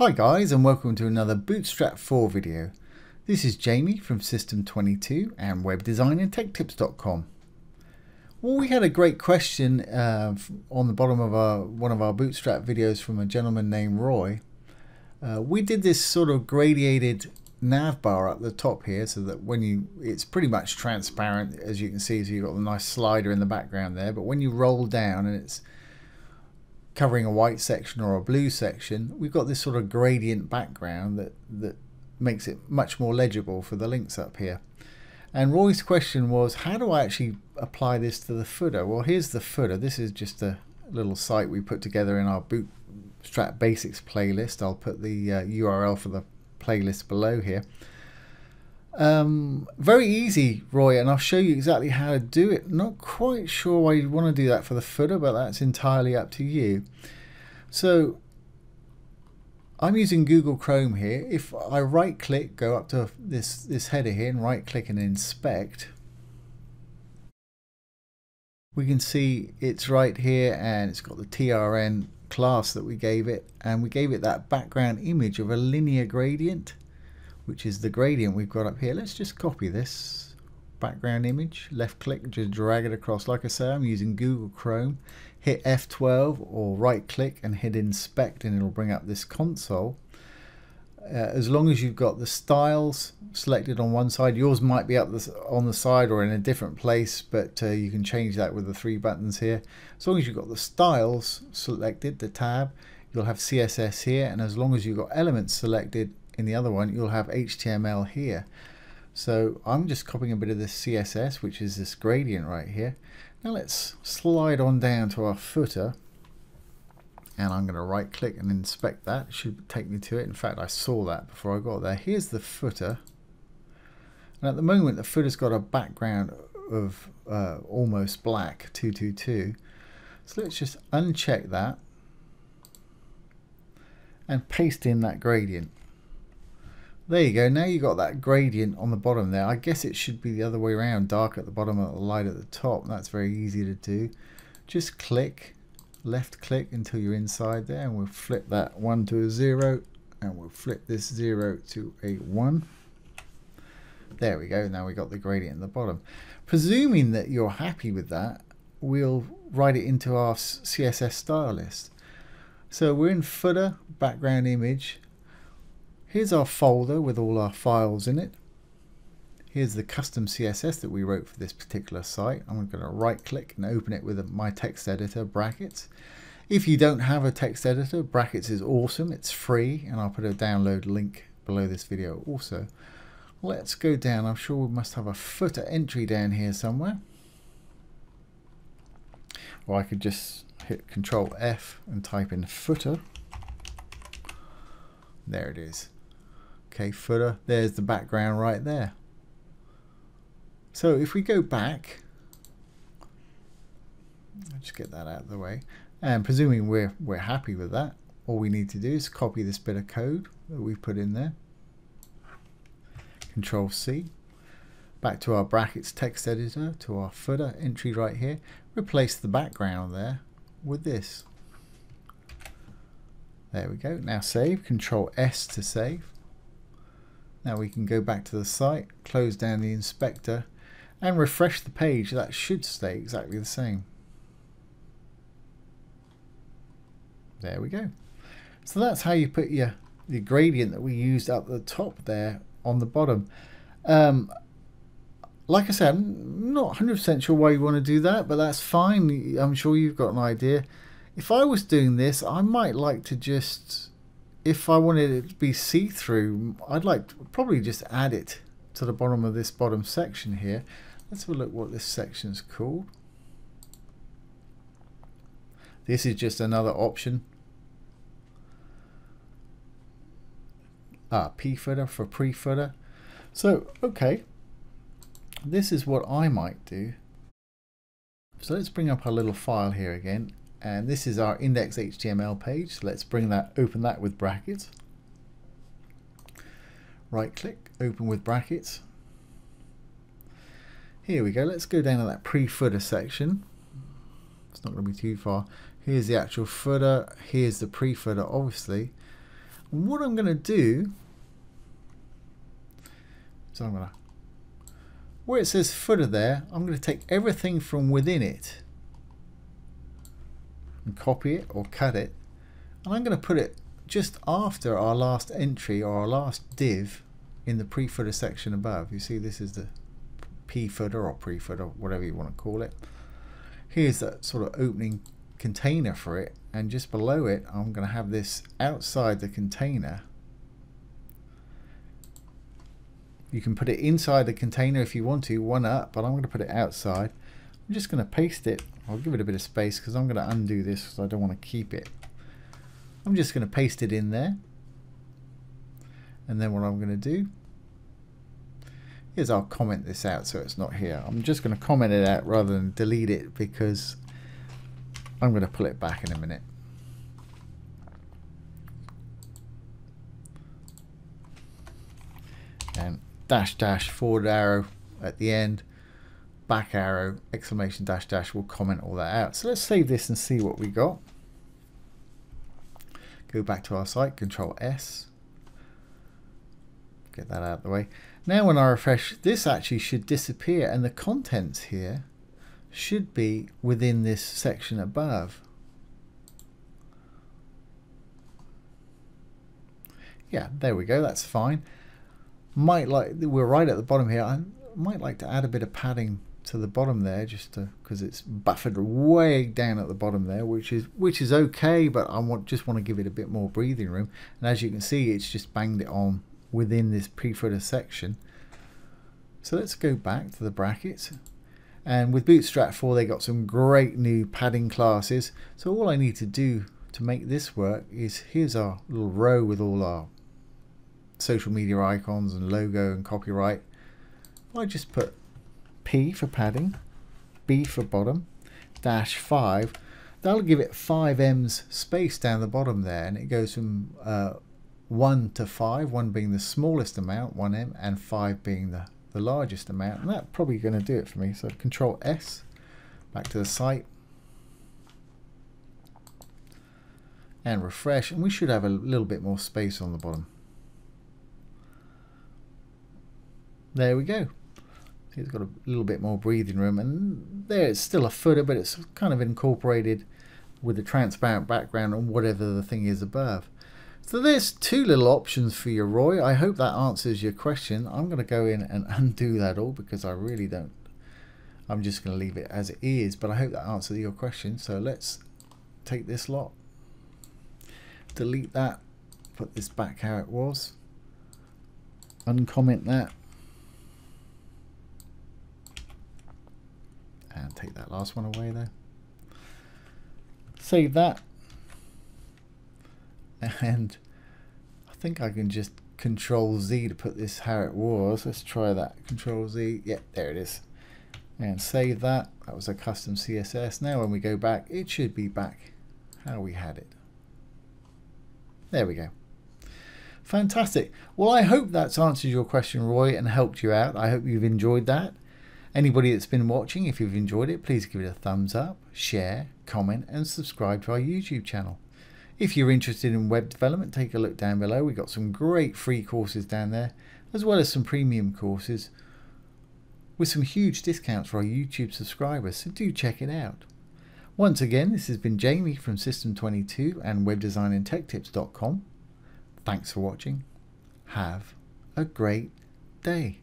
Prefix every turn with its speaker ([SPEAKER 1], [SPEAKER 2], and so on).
[SPEAKER 1] Hi guys and welcome to another Bootstrap 4 video. This is Jamie from System22 and webdesignandtechtips.com. Well, we had a great question uh, on the bottom of our, one of our Bootstrap videos from a gentleman named Roy. Uh, we did this sort of gradiated nav bar up the top here so that when you it's pretty much transparent as you can see so you've got a nice slider in the background there but when you roll down and it's covering a white section or a blue section, we've got this sort of gradient background that, that makes it much more legible for the links up here. And Roy's question was, how do I actually apply this to the footer? Well, here's the footer. This is just a little site we put together in our Bootstrap Basics playlist. I'll put the uh, URL for the playlist below here. Um, very easy, Roy, and I'll show you exactly how to do it. Not quite sure why you'd want to do that for the footer, but that's entirely up to you. So I'm using Google Chrome here. If I right click, go up to this, this header here and right click and inspect, we can see it's right here and it's got the TRN class that we gave it and we gave it that background image of a linear gradient which is the gradient we've got up here. Let's just copy this background image, left click, just drag it across. Like I say, I'm using Google Chrome. Hit F12 or right click and hit inspect and it'll bring up this console. Uh, as long as you've got the styles selected on one side, yours might be up on the side or in a different place, but uh, you can change that with the three buttons here. As long as you've got the styles selected, the tab, you'll have CSS here, and as long as you've got elements selected, in the other one, you'll have HTML here. So I'm just copying a bit of this CSS, which is this gradient right here. Now let's slide on down to our footer. And I'm going to right click and inspect that. It should take me to it. In fact, I saw that before I got there. Here's the footer. And at the moment, the footer's got a background of uh, almost black 222. So let's just uncheck that and paste in that gradient. There you go. Now you got that gradient on the bottom there. I guess it should be the other way around. Dark at the bottom and light at the top. That's very easy to do. Just click, left click until you're inside there and we'll flip that 1 to a 0 and we'll flip this 0 to a 1. There we go. Now we got the gradient at the bottom. Presuming that you're happy with that, we'll write it into our CSS style list. So we're in footer, background image, Here's our folder with all our files in it. Here's the custom CSS that we wrote for this particular site. I'm going to right click and open it with my text editor brackets. If you don't have a text editor, brackets is awesome. It's free and I'll put a download link below this video also. Let's go down. I'm sure we must have a footer entry down here somewhere. Or I could just hit Control F and type in footer. There it is. Okay, footer, there's the background right there. So if we go back, I'll just get that out of the way, and presuming we're, we're happy with that, all we need to do is copy this bit of code that we've put in there. Control C. Back to our brackets text editor, to our footer entry right here. Replace the background there with this. There we go. Now save. Control S to save. Now we can go back to the site, close down the inspector and refresh the page. That should stay exactly the same. There we go. So that's how you put your the gradient that we used up the top there on the bottom. Um, like I said, I'm not 100% sure why you want to do that, but that's fine. I'm sure you've got an idea. If I was doing this, I might like to just if I wanted it to be see-through, I'd like probably just add it to the bottom of this bottom section here. Let's have a look what this section is called. This is just another option. Ah, p-footer for pre-footer. So, okay, this is what I might do. So let's bring up our little file here again and this is our index.html page. So let's bring that open that with brackets. Right click open with brackets. Here we go. Let's go down to that pre-footer section. It's not going to be too far. Here's the actual footer. Here's the pre-footer obviously. What I'm going to do, so I'm going to, where it says footer there, I'm going to take everything from within it and copy it or cut it. And I'm going to put it just after our last entry or our last div in the pre-footer section above. You see this is the p-footer or pre-footer, whatever you want to call it. Here's that sort of opening container for it and just below it I'm going to have this outside the container you can put it inside the container if you want to one up but I'm going to put it outside I'm just going to paste it. I'll give it a bit of space because I'm going to undo this because I don't want to keep it. I'm just going to paste it in there. And then what I'm going to do is I'll comment this out so it's not here. I'm just going to comment it out rather than delete it because I'm going to pull it back in a minute. And dash dash forward arrow at the end, back arrow, exclamation dash dash will comment all that out. So let's save this and see what we got. Go back to our site, control S. Get that out of the way. Now when I refresh, this actually should disappear and the contents here should be within this section above. Yeah, there we go, that's fine. Might like, we're right at the bottom here, I might like to add a bit of padding to the bottom there just because it's buffered way down at the bottom there which is which is okay but I want just want to give it a bit more breathing room. And as you can see it's just banged it on within this pre-footer section. So let's go back to the brackets. And with Bootstrap 4 they got some great new padding classes. So all I need to do to make this work is here's our little row with all our social media icons and logo and copyright. I just put P for padding B for bottom dash 5 that'll give it 5 M's space down the bottom there and it goes from uh, 1 to 5 1 being the smallest amount 1M and 5 being the the largest amount. And that's probably going to do it for me. So control S back to the site. And refresh and we should have a little bit more space on the bottom. There we go it's got a little bit more breathing room and there it's still a footer but it's kind of incorporated with the transparent background and whatever the thing is above so there's two little options for you, Roy. I hope that answers your question. I'm going to go in and undo that all because I really don't. I'm just going to leave it as it is, but I hope that answers your question. So let's take this lot, delete that, put this back how it was, uncomment that, and take that last one away there. Save that. And I think I can just control Z to put this how it was. Let's try that. Control Z. Yeah there it is. And save that. That was a custom CSS now when we go back it should be back how we had it. There we go. Fantastic. Well I hope that's answered your question Roy and helped you out. I hope you've enjoyed that anybody that's been watching if you've enjoyed it please give it a thumbs up share comment and subscribe to our YouTube channel if you're interested in web development, take a look down below. We've got some great free courses down there, as well as some premium courses with some huge discounts for our YouTube subscribers, so do check it out. Once again, this has been Jamie from System22 and webdesignandtechtips.com. Thanks for watching. Have a great day.